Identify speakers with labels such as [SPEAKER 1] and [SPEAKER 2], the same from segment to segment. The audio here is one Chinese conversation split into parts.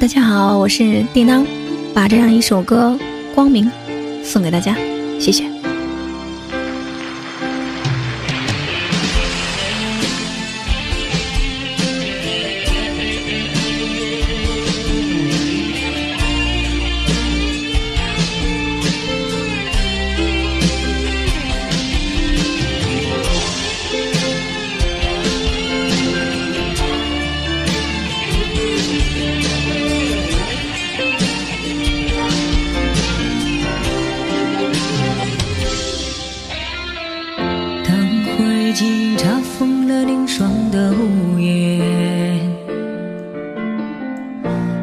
[SPEAKER 1] 大家好，我是叮当，把这样一首歌《光明》送给大家，谢谢。
[SPEAKER 2] 已经查封了凝霜的屋檐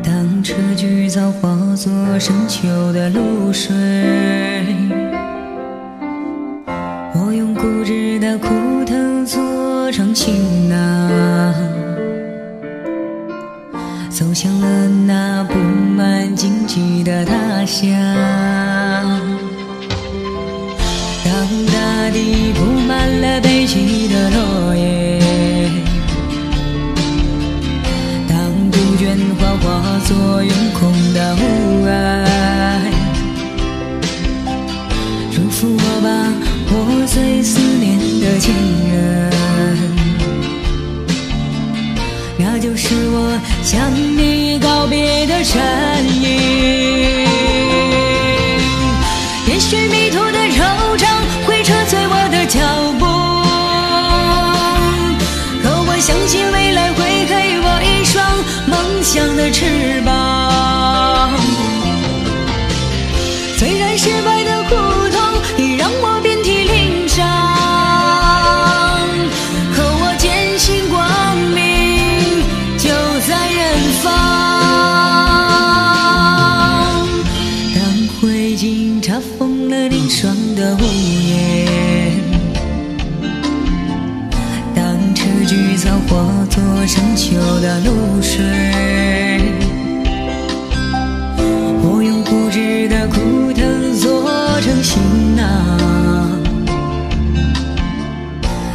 [SPEAKER 2] 当车菊草化作深秋的露水我用固执的枯藤做成行囊走向了那布满荆棘的他乡作云空的雾霭，祝福我吧，我最思念的亲人，那就是我向你告别的身影。也许深秋的露水，我用固执的枯藤做成行囊，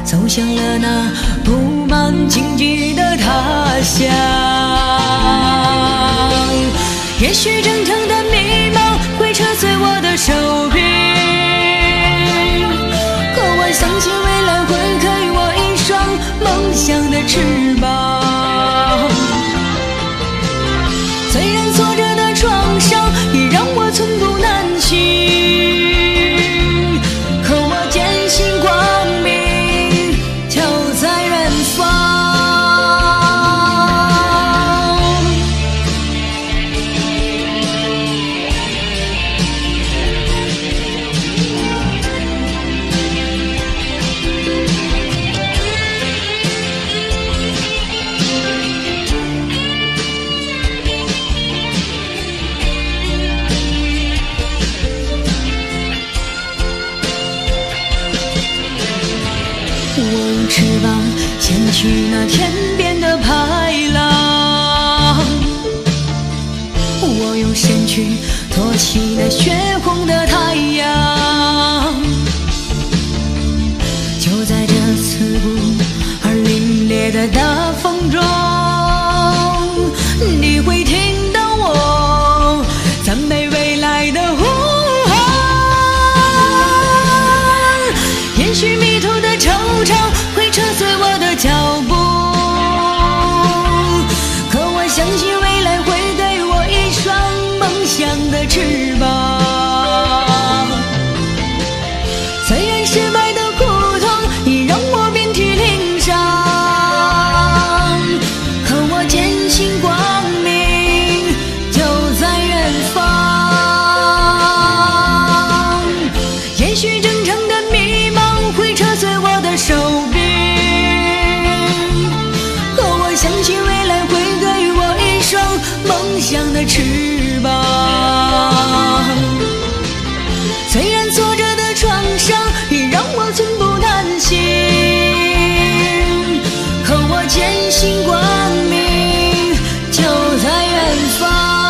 [SPEAKER 2] 走向了那布满荆棘的他乡。也许这虽然翅膀掀起那天边的排浪，我用身躯托起那血红的太阳。一样的翅膀。虽然坐着的创伤已让我寸步难行，可我坚信光明就在远方。